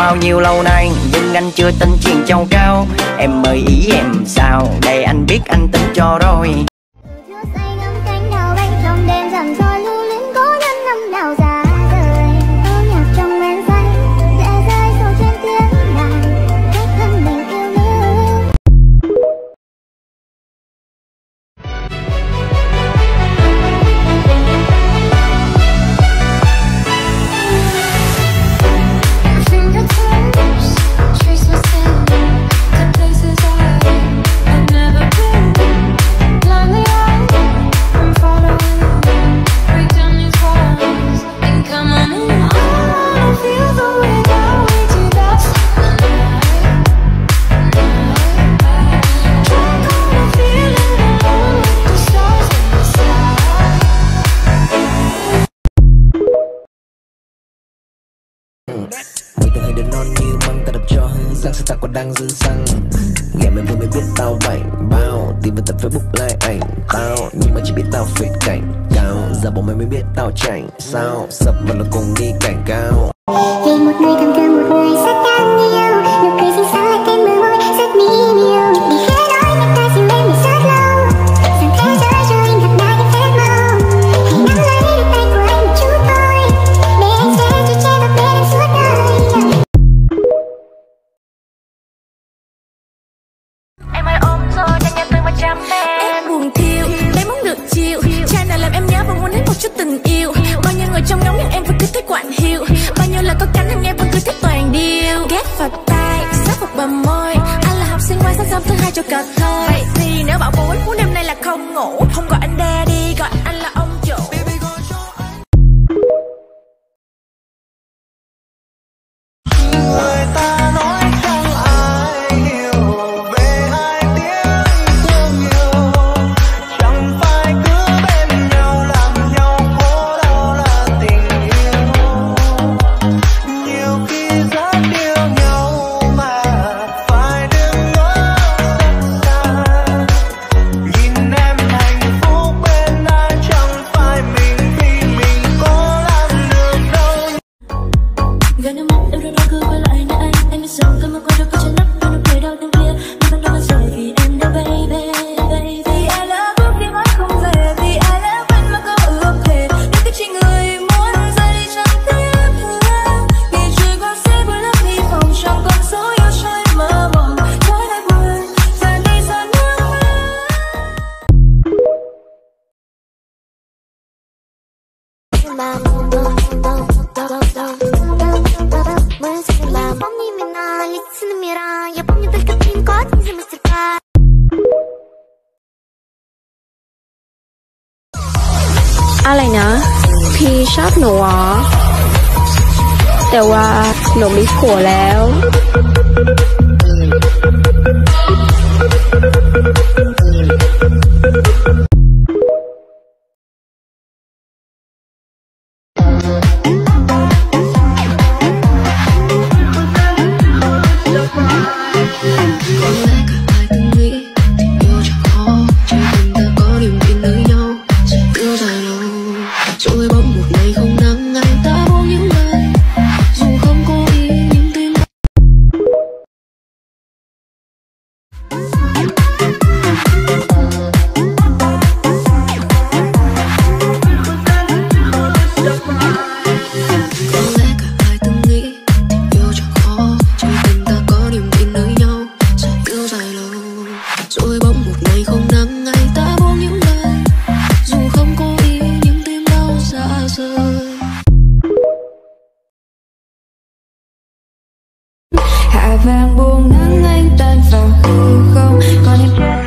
bao nhiêu lâu nay, nhưng anh chưa tin chuyện châu cao. Em mời ý em sao? Để anh biết anh tính cho rồi. như măng ta đập cho hứng răng sao ta còn đang dư xăng. nghe mày vừa mới biết tao bảnh bao tìm vào tập facebook like ảnh. Tao, nhưng mà chỉ biết tao phết cảnh. Cao giờ bọn mày mới biết tao chảnh. Sao, sập vào là cùng đi cảnh cao. Vì một người cầm cơ một người sắc đáng yêu Помни имена, лети номера Я помню только пин-код, не за мастер-класс Алай на พี่ชอบหนูอ๋อแต่ว่าหนูมีผัวแล้ว hạ vàng buông nắng anh tan vào hư không? Còn em